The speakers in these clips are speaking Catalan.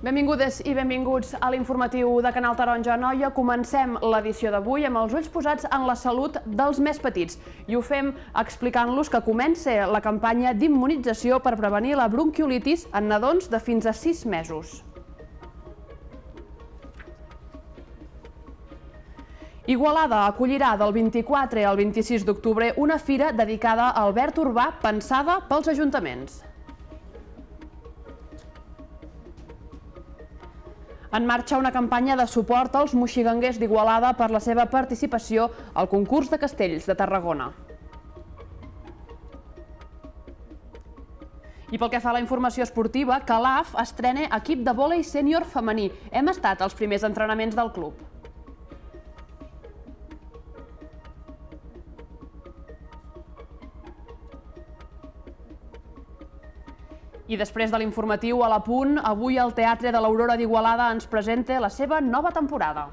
Benvingudes i benvinguts a l'informatiu de Canal Taronja Noia. Comencem l'edició d'avui amb els ulls posats en la salut dels més petits i ho fem explicant-los que comença la campanya d'immunització per prevenir la bronquiolitis en nadons de fins a 6 mesos. Igualada acollirà del 24 al 26 d'octubre una fira dedicada a Albert Urbà pensada pels ajuntaments. En marxa una campanya de suport als moxiganguers d'Igualada per la seva participació al concurs de castells de Tarragona. I pel que fa a la informació esportiva, Calaf estrena equip de vòlei sènior femení. Hem estat als primers entrenaments del club. I després de l'informatiu a la punt, avui el Teatre de l'Aurora d'Igualada ens presenta la seva nova temporada.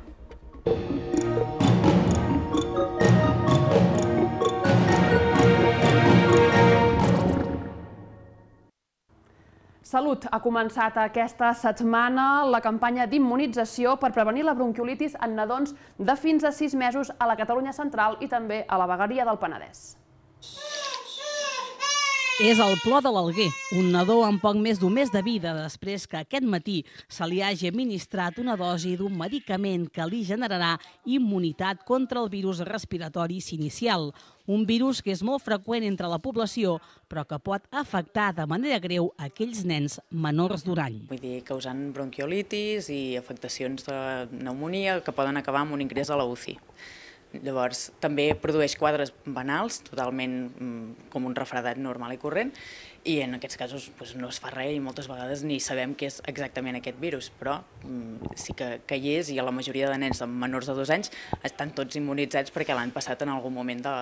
Salut ha començat aquesta setmana la campanya d'immunització per prevenir la bronquiolitis en nadons de fins a 6 mesos a la Catalunya Central i també a la vegueria del Penedès. És el plor de l'Alguer, un nadó amb poc més d'un mes de vida després que aquest matí se li hagi administrat una dosi d'un medicament que li generarà immunitat contra el virus respiratori inicial, un virus que és molt freqüent entre la població, però que pot afectar de manera greu aquells nens menors d'un any. Vull dir, causant bronquiolitis i afectacions de pneumonia que poden acabar amb un ingrés a la UCI. Llavors, també produeix quadres banals, totalment mm, com un refredat normal i corrent, i en aquests casos doncs, no es fa res i moltes vegades ni sabem què és exactament aquest virus, però mm, sí que, que hi és i a la majoria de nens de menors de dos anys estan tots immunitzats perquè l'han passat en algun moment de,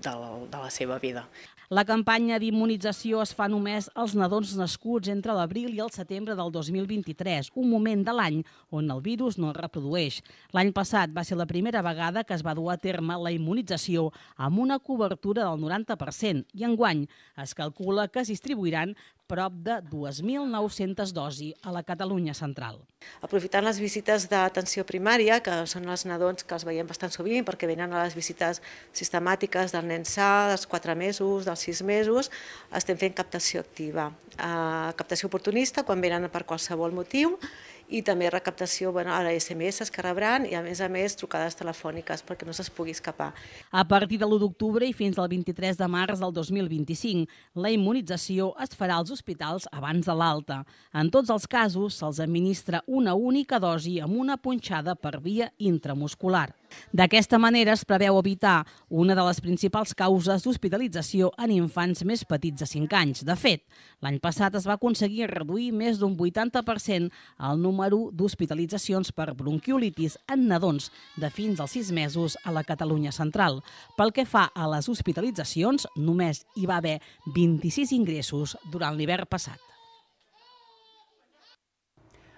de, de la seva vida. La campanya d'immunització es fa només als nadons nascuts entre l'abril i el setembre del 2023, un moment de l'any on el virus no es reprodueix. L'any passat va ser la primera vegada que es va dur a terme la immunització amb una cobertura del 90% i enguany es calcula que es distribuiran prop de 2.900 dosi a la Catalunya central. Aprofitant les visites d'atenció primària, que són els nadons que els veiem bastant sovint perquè venen a les visites sistemàtiques del nen sa, dels 4 mesos, dels 6 mesos, estem fent captació activa. Eh, captació oportunista quan venen per qualsevol motiu i també recaptació bueno, a les SMS que rebran i a més a més trucades telefòniques perquè no se'ls pugui escapar. A partir de l'1 d'octubre i fins al 23 de març del 2025, la immunització es farà als hospitals abans de l'alta. En tots els casos se'ls administra una única dosi amb una punxada per via intramuscular. D'aquesta manera es preveu evitar una de les principals causes d'hospitalització en infants més petits de 5 anys. De fet, l'any passat es va aconseguir reduir més d'un 80% el número d'hospitalitzacions per bronquiolitis en nadons de fins als 6 mesos a la Catalunya central. Pel que fa a les hospitalitzacions, només hi va haver 26 ingressos durant l'hivern passat.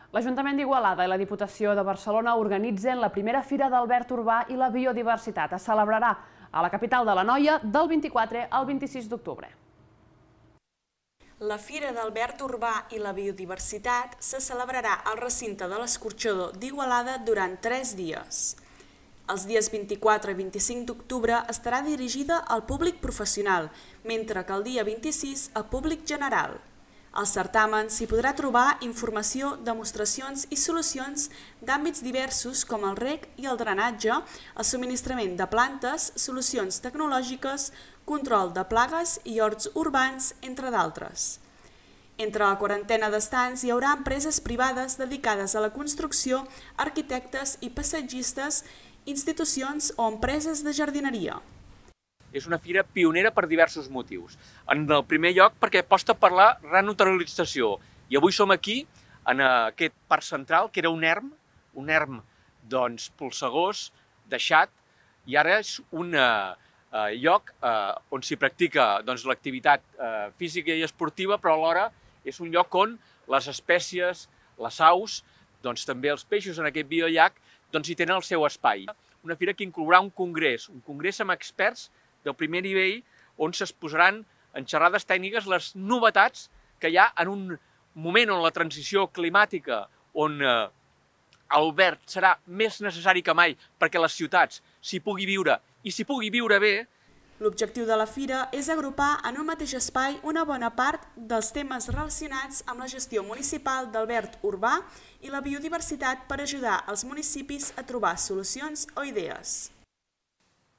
L'Ajuntament d'Igualada i la Diputació de Barcelona organitzen la primera Fira d'Albert Urbà i la Biodiversitat. Es celebrarà a la capital de la Noia del 24 al 26 d'octubre. La Fira d'Albert Urbà i la Biodiversitat se celebrarà al recinte de l'Escorxador d'Igualada durant tres dies. Els dies 24 i 25 d'octubre estarà dirigida al públic professional, mentre que el dia 26 al públic general. Al certamen s'hi podrà trobar informació, demostracions i solucions d'àmbits diversos com el rec i el drenatge, el subministrament de plantes, solucions tecnològiques, control de plagues i horts urbans, entre d'altres. Entre la quarantena d'estants hi haurà empreses privades dedicades a la construcció, arquitectes i passatgistes, institucions o empreses de jardineria. És una fira pionera per diversos motius. En el primer lloc, perquè aposta per la renaturalització. I avui som aquí, en aquest parc central, que era un erm, un erm doncs, polsegós, deixat, i ara és un eh, lloc eh, on s'hi practica doncs, l'activitat eh, física i esportiva, però alhora és un lloc on les espècies, les aus, doncs també els peixos en aquest biollac, doncs hi tenen el seu espai. Una fira que inclourà un congrés, un congrés amb experts del primer nivell on s'exposaran en xerrades tècniques les novetats que hi ha en un moment on la transició climàtica, on eh, el verd serà més necessari que mai perquè les ciutats s'hi pugui viure i s'hi pugui viure bé, L'objectiu de la fira és agrupar en un mateix espai una bona part dels temes relacionats amb la gestió municipal del verd urbà i la biodiversitat per ajudar els municipis a trobar solucions o idees.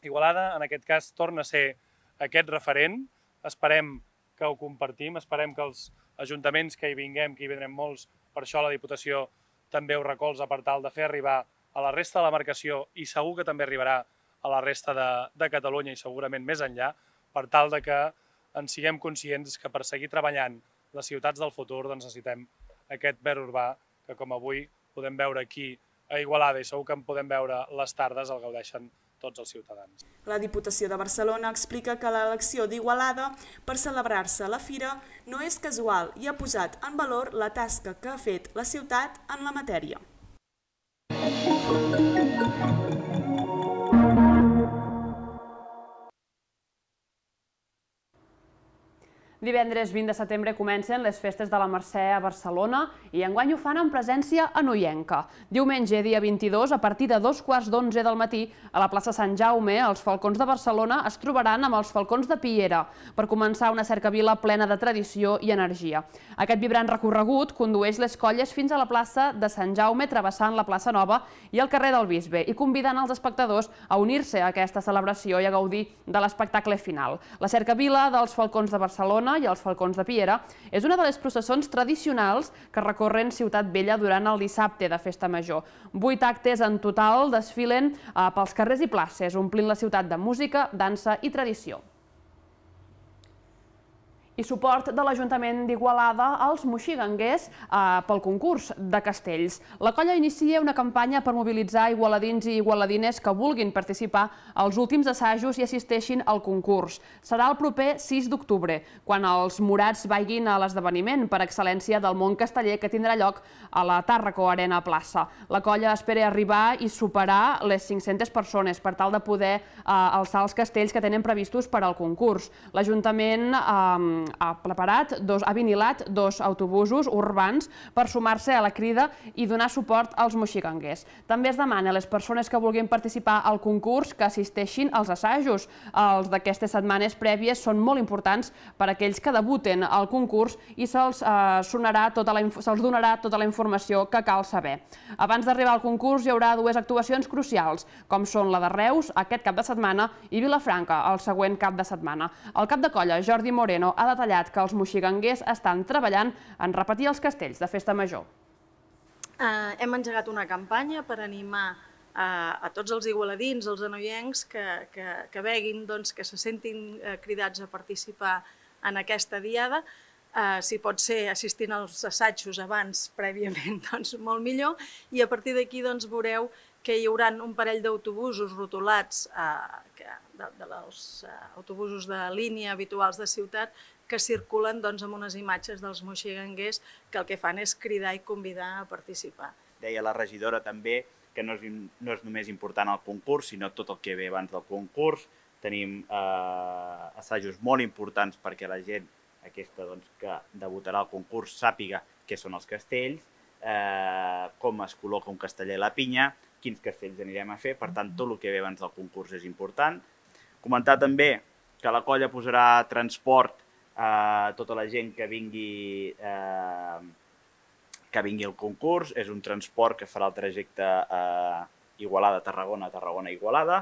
Igualada, en aquest cas, torna a ser aquest referent. Esperem que ho compartim, esperem que els ajuntaments que hi vinguem, que hi vindrem molts, per això la Diputació també ho recolza per tal de fer arribar a la resta de la marcació i segur que també arribarà a la resta de, de Catalunya i segurament més enllà, per tal de que en siguem conscients que per seguir treballant les ciutats del futur doncs necessitem aquest verd urbà que com avui podem veure aquí a Igualada i segur que en podem veure les tardes el gaudeixen tots els ciutadans. La Diputació de Barcelona explica que l'elecció d'Igualada per celebrar-se la fira no és casual i ha posat en valor la tasca que ha fet la ciutat en la matèria. Divendres 20 de setembre comencen les festes de la Mercè a Barcelona i enguany ho fan en presència a Noienca. Diumenge, dia 22, a partir de dos quarts d'onze del matí, a la plaça Sant Jaume, els falcons de Barcelona es trobaran amb els falcons de Piera per començar una cercavila plena de tradició i energia. Aquest vibrant recorregut condueix les colles fins a la plaça de Sant Jaume, travessant la plaça Nova i el carrer del Bisbe i convidant els espectadors a unir-se a aquesta celebració i a gaudir de l'espectacle final. La cercavila dels falcons de Barcelona Barcelona i els Falcons de Piera és una de les processons tradicionals que recorren Ciutat Vella durant el dissabte de Festa Major. Vuit actes en total desfilen eh, pels carrers i places, omplint la ciutat de música, dansa i tradició i suport de l'Ajuntament d'Igualada als moxiganguers eh, pel concurs de castells. La colla inicia una campanya per mobilitzar igualadins i igualadines que vulguin participar als últims assajos i assisteixin al concurs. Serà el proper 6 d'octubre, quan els morats vagin a l'esdeveniment per excel·lència del món casteller que tindrà lloc a la Tàrraco Arena Plaça. La colla espera arribar i superar les 500 persones per tal de poder eh, alçar els castells que tenen previstos per al concurs. L'Ajuntament eh, ha preparat, dos, ha vinilat dos autobusos urbans per sumar-se a la crida i donar suport als moxiganguers. També es demana a les persones que vulguin participar al concurs que assisteixin als assajos. Els d'aquestes setmanes prèvies són molt importants per a aquells que debuten al concurs i se'ls eh, se donarà tota la informació que cal saber. Abans d'arribar al concurs hi haurà dues actuacions crucials, com són la de Reus, aquest cap de setmana, i Vilafranca, el següent cap de setmana. El cap de colla, Jordi Moreno, ha detallat que els moxiganguers estan treballant en repetir els castells de Festa Major. Uh, hem engegat una campanya per animar uh, a tots els igualadins, els anoiencs, que, que, que veguin, doncs, que se sentin uh, cridats a participar en aquesta diada, Uh, si pot ser assistint als assajos abans, prèviament, doncs molt millor, i a partir d'aquí doncs, veureu que hi haurà un parell d'autobusos rotulats, uh, que, de, de dels autobusos de línia habituals de ciutat, que circulen doncs, amb unes imatges dels moxiganguers que el que fan és cridar i convidar a participar. Deia la regidora també que no és, no és només important el concurs, sinó tot el que ve abans del concurs. Tenim eh, assajos molt importants perquè la gent aquesta doncs, que debutarà al concurs sàpiga què són els castells, eh, com es col·loca un casteller a la pinya, quins castells anirem a fer, per tant, tot el que ve abans del concurs és important. Comentar també que la colla posarà transport a tota la gent que vingui, eh, que vingui al concurs. És un transport que farà el trajecte a Igualada-Tarragona, Tarragona-Igualada.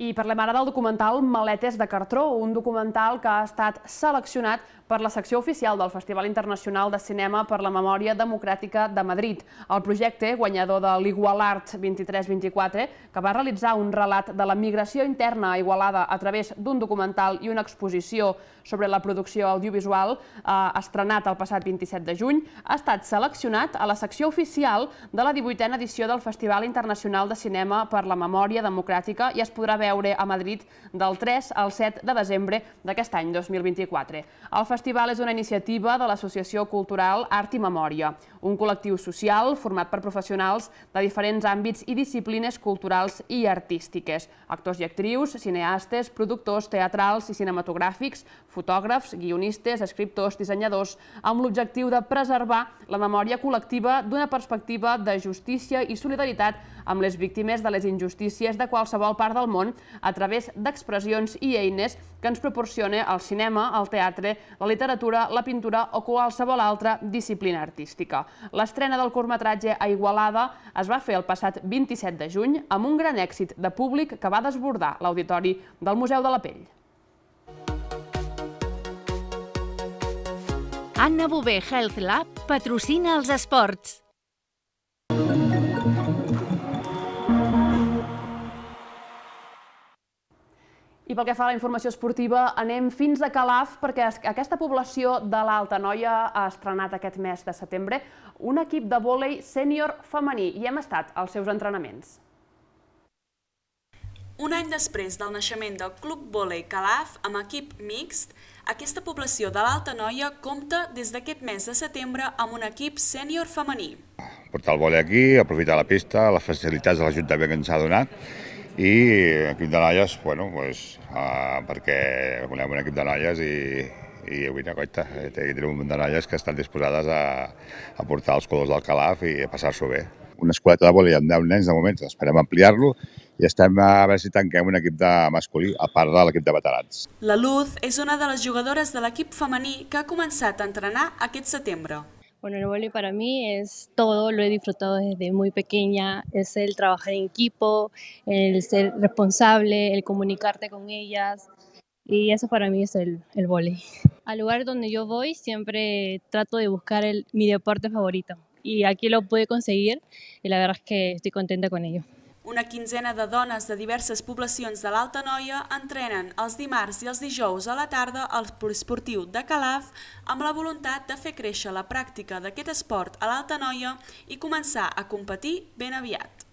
I parlem ara del documental Maletes de Cartró, un documental que ha estat seleccionat per la secció oficial del Festival Internacional de Cinema per la Memòria Democràtica de Madrid. El projecte, guanyador de l'Igualart 23-24, que va realitzar un relat de la migració interna a Igualada a través d'un documental i una exposició sobre la producció audiovisual, eh, estrenat el passat 27 de juny, ha estat seleccionat a la secció oficial de la 18a edició del Festival Internacional de Cinema per la Memòria Democràtica i es podrà veure a Madrid del 3 al 7 de desembre d'aquest any 2024. El festival és una iniciativa de l'Associació Cultural Art i Memòria, un col·lectiu social format per professionals de diferents àmbits i disciplines culturals i artístiques, actors i actrius, cineastes, productors teatrals i cinematogràfics, fotògrafs, guionistes, escriptors, dissenyadors, amb l'objectiu de preservar la memòria col·lectiva d'una perspectiva de justícia i solidaritat amb les víctimes de les injustícies de qualsevol part del món a través d'expressions i eines que ens proporciona el cinema, el teatre, la literatura, la pintura o qualsevol altra disciplina artística. L'estrena del curtmetratge a Igualada es va fer el passat 27 de juny amb un gran èxit de públic que va desbordar l'auditori del Museu de la Pell. Anna Bové Health Lab patrocina els esports. I pel que fa a la informació esportiva, anem fins a Calaf perquè aquesta població de l'Alta Noia ha estrenat aquest mes de setembre un equip de vòlei sènior femení i hem estat als seus entrenaments. Un any després del naixement del Club Vòlei Calaf amb equip mixt, aquesta població de l'Alta Noia compta des d'aquest mes de setembre amb un equip sènior femení. Portar el vòlei aquí, aprofitar la pista, les facilitats de l'Ajuntament que ens ha donat i equip de noies, bueno, pues, uh, perquè volem un equip de noies i, i avui una coita, tenim un munt de noies que estan disposades a, a portar els colors del Calaf i a passar-s'ho bé. Una escoleta de vòlei amb 10 nens de moment, esperem ampliar-lo i estem a veure si tanquem un equip de masculí a part de l'equip de veterans. La Luz és una de les jugadores de l'equip femení que ha començat a entrenar aquest setembre. Bueno, el vóley para mí es todo, lo he disfrutado desde muy pequeña, es el trabajar en equipo, el ser responsable, el comunicarte con ellas y eso para mí es el, el vóley. Al lugar donde yo voy siempre trato de buscar el, mi deporte favorito y aquí lo pude conseguir y la verdad es que estoy contenta con ello. Una quinzena de dones de diverses poblacions de l'Alta Noia entrenen els dimarts i els dijous a la tarda al poliesportiu de Calaf amb la voluntat de fer créixer la pràctica d'aquest esport a l'Alta Noia i començar a competir ben aviat.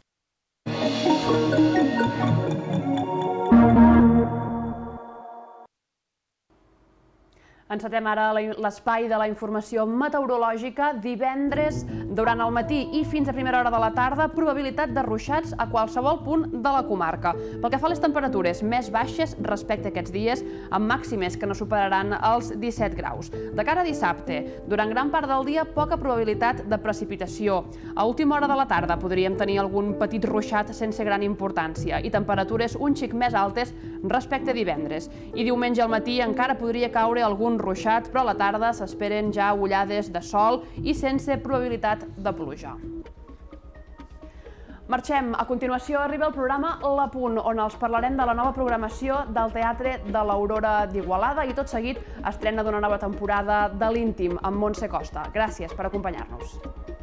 Encetem ara l'espai de la informació meteorològica. Divendres, durant el matí i fins a primera hora de la tarda, probabilitat de ruixats a qualsevol punt de la comarca. Pel que fa a les temperatures més baixes respecte a aquests dies, amb màximes que no superaran els 17 graus. De cara a dissabte, durant gran part del dia, poca probabilitat de precipitació. A última hora de la tarda podríem tenir algun petit ruixat sense gran importància i temperatures un xic més altes respecte a divendres. I diumenge al matí encara podria caure algun ruixat, però a la tarda s'esperen ja ullades de sol i sense probabilitat de pluja. Marxem. A continuació arriba el programa La Punt, on els parlarem de la nova programació del Teatre de l'Aurora d'Igualada i tot seguit estrena d'una nova temporada de l'Íntim amb Montse Costa. Gràcies per acompanyar-nos.